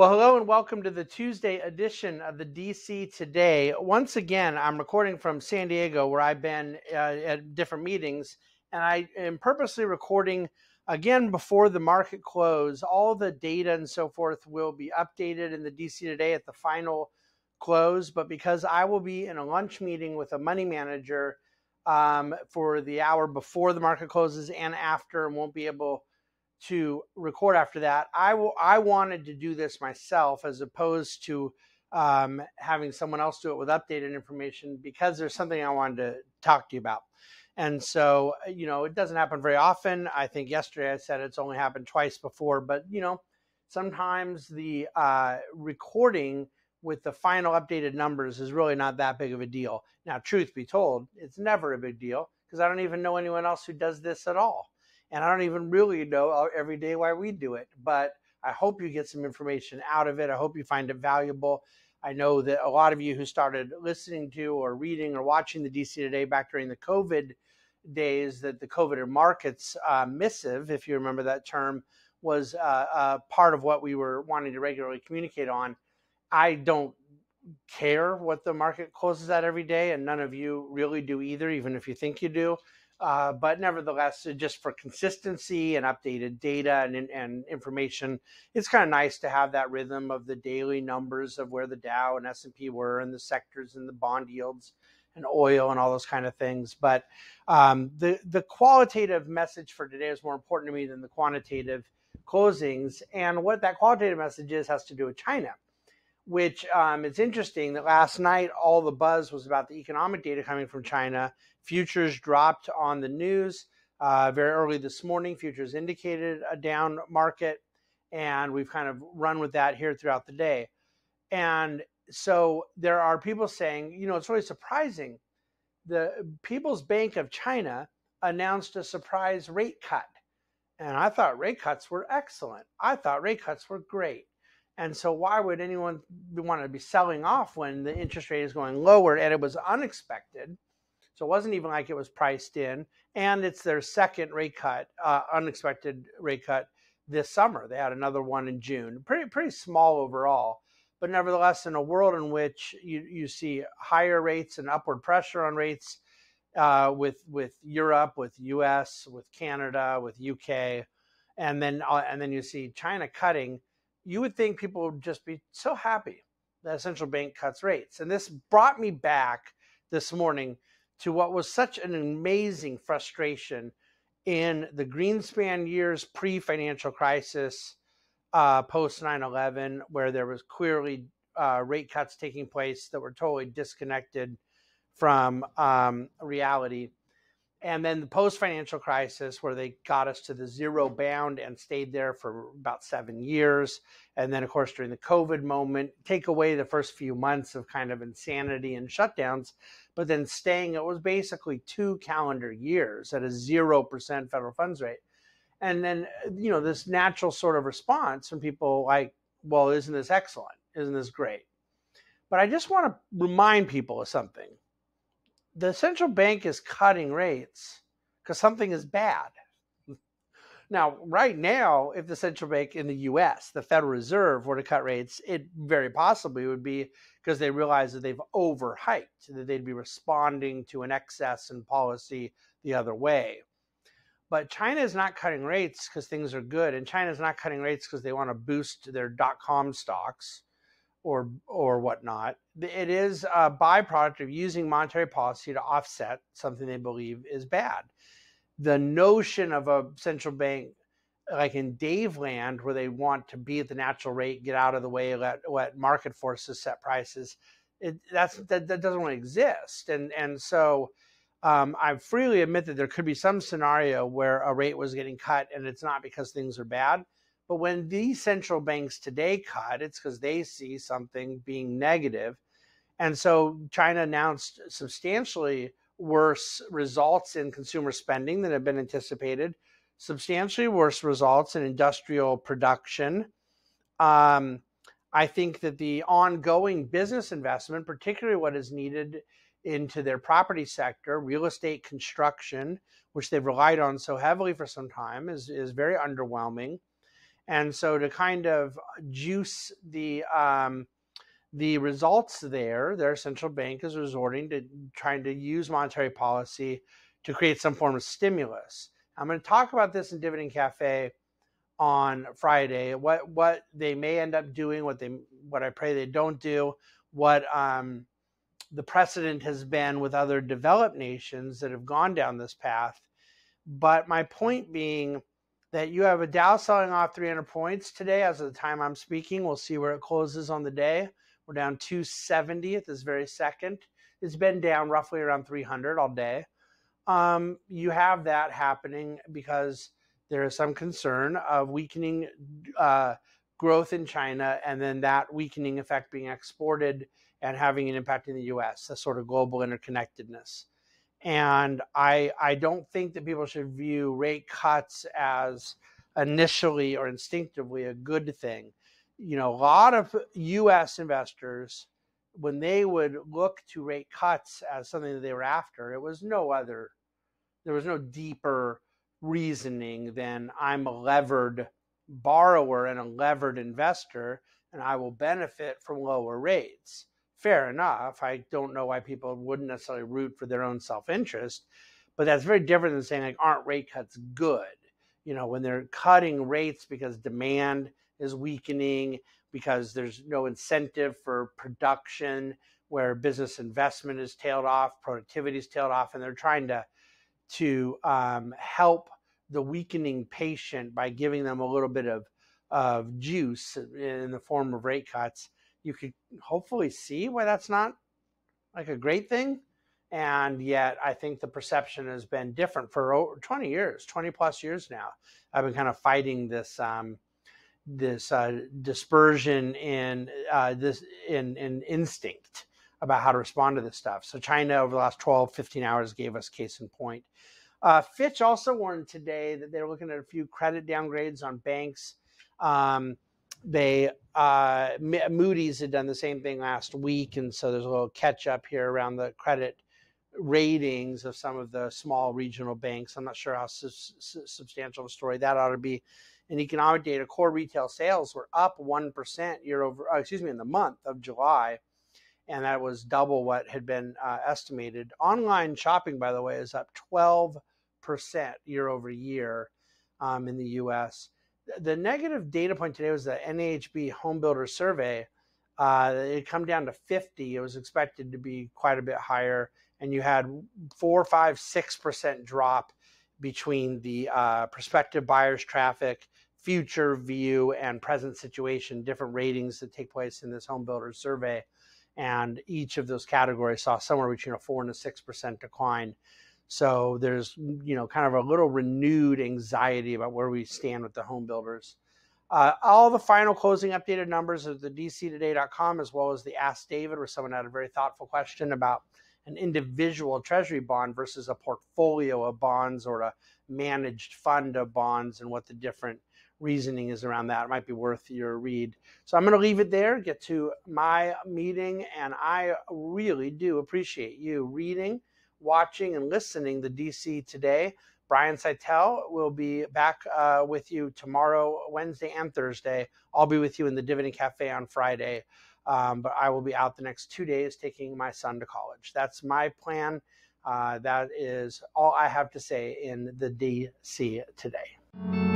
Well, hello and welcome to the Tuesday edition of the DC Today. Once again, I'm recording from San Diego where I've been uh, at different meetings, and I am purposely recording again before the market close. All the data and so forth will be updated in the DC Today at the final close, but because I will be in a lunch meeting with a money manager um, for the hour before the market closes and after, and won't be able to record after that. I. I wanted to do this myself as opposed to um, having someone else do it with updated information because there's something I wanted to talk to you about. And so, you know, it doesn't happen very often. I think yesterday I said it's only happened twice before, but you know, sometimes the uh, recording with the final updated numbers is really not that big of a deal. Now, truth be told, it's never a big deal because I don't even know anyone else who does this at all and I don't even really know uh, every day why we do it. But I hope you get some information out of it. I hope you find it valuable. I know that a lot of you who started listening to or reading or watching the DC Today back during the COVID days, that the COVID markets uh, missive, if you remember that term, was uh, uh, part of what we were wanting to regularly communicate on. I don't care what the market closes at every day, and none of you really do either, even if you think you do. Uh, but nevertheless, just for consistency and updated data and, and information, it's kind of nice to have that rhythm of the daily numbers of where the Dow and S&P were and the sectors and the bond yields and oil and all those kind of things. But um, the, the qualitative message for today is more important to me than the quantitative closings. And what that qualitative message is has to do with China which um, it's interesting that last night all the buzz was about the economic data coming from China. Futures dropped on the news uh, very early this morning. Futures indicated a down market, and we've kind of run with that here throughout the day. And so there are people saying, you know, it's really surprising. The People's Bank of China announced a surprise rate cut. And I thought rate cuts were excellent. I thought rate cuts were great. And so, why would anyone want to be selling off when the interest rate is going lower? And it was unexpected. So, it wasn't even like it was priced in. And it's their second rate cut, uh, unexpected rate cut this summer. They had another one in June. Pretty, pretty small overall. But nevertheless, in a world in which you, you see higher rates and upward pressure on rates uh, with, with Europe, with US, with Canada, with UK, and then, uh, and then you see China cutting you would think people would just be so happy that a central bank cuts rates. And this brought me back this morning to what was such an amazing frustration in the Greenspan years pre financial crisis, uh, post 9 11, where there was clearly uh, rate cuts taking place that were totally disconnected from um, reality and then the post financial crisis where they got us to the zero bound and stayed there for about seven years. And then of course during the covid moment take away the first few months of kind of insanity and shutdowns but then staying it was basically two calendar years at a 0% federal funds rate. And then you know this natural sort of response from people like well isn't this excellent? Isn't this great? But i just want to remind people of something the central bank is cutting rates because something is bad. Now, right now, if the central bank in the US, the Federal Reserve, were to cut rates, it very possibly would be because they realize that they've overhyped, that they'd be responding to an excess in policy the other way. But China is not cutting rates because things are good, and China is not cutting rates because they want to boost their dot com stocks or or whatnot. It is a byproduct of using monetary policy to offset something they believe is bad. The notion of a central bank like in Dave land where they want to be at the natural rate, get out of the way, let let market forces set prices, it, that's that, that doesn't really exist. And and so um, I freely admit that there could be some scenario where a rate was getting cut and it's not because things are bad but when these central banks today cut, it's because they see something being negative. And so China announced substantially worse results in consumer spending than had been anticipated, substantially worse results in industrial production. Um, I think that the ongoing business investment, particularly what is needed into their property sector, real estate construction, which they've relied on so heavily for some time, is, is very underwhelming. And so to kind of juice the um, the results there, their central bank is resorting to trying to use monetary policy to create some form of stimulus. I'm going to talk about this in Dividend Cafe on Friday. What what they may end up doing, what they what I pray they don't do, what um, the precedent has been with other developed nations that have gone down this path. But my point being that you have a Dow selling off 300 points today as of the time I'm speaking. We'll see where it closes on the day. We're down 270 at this very second. It's been down roughly around 300 all day. Um, you have that happening because there is some concern of weakening uh, growth in China and then that weakening effect being exported and having an impact in the US, the sort of global interconnectedness. And I, I don't think that people should view rate cuts as initially or instinctively a good thing. You know, a lot of US investors, when they would look to rate cuts as something that they were after, it was no other, there was no deeper reasoning than I'm a levered borrower and a levered investor, and I will benefit from lower rates fair enough. I don't know why people wouldn't necessarily root for their own self interest, but that's very different than saying, like, aren't rate cuts good? You know, when they're cutting rates because demand is weakening, because there's no incentive for production, where business investment is tailed off, productivity is tailed off, and they're trying to to um, help the weakening patient by giving them a little bit of of juice in the form of rate cuts you could hopefully see why that's not like a great thing. And yet, I think the perception has been different for over 20 years, 20 plus years now. I've been kind of fighting this um, this uh, dispersion in uh, this in, in instinct about how to respond to this stuff. So China over the last 12, 15 hours gave us case in point. Uh, Fitch also warned today that they're looking at a few credit downgrades on banks. Um, they uh, Moody's had done the same thing last week, and so there's a little catch up here around the credit ratings of some of the small regional banks. I'm not sure how su- su- substantial a story that ought to be. In economic data, core retail sales were up one percent year over. Oh, excuse me, in the month of July, and that was double what had been uh, estimated. Online shopping, by the way, is up 12 percent year over year um, in the U.S the negative data point today was the NAHB home builder survey. Uh, it come down to 50. It was expected to be quite a bit higher, and you had four, five, six percent drop between the uh, prospective buyers traffic, future view, and present situation. Different ratings that take place in this home builder survey, and each of those categories saw somewhere between a four and a six percent decline. So there's, you know, kind of a little renewed anxiety about where we stand with the home builders. Uh, all the final closing updated numbers of the dctoday.com as well as the Ask David, where someone had a very thoughtful question about an individual treasury bond versus a portfolio of bonds or a managed fund of bonds and what the different reasoning is around that. It might be worth your read. So I'm going to leave it there, get to my meeting, and I really do appreciate you reading watching and listening to DC today. Brian Szytel will be back uh, with you tomorrow, Wednesday, and Thursday. I'll be with you in the Dividend Cafe on Friday, um, but I will be out the next two days taking my son to college. That's my plan. Uh, that is all I have to say in the DC today.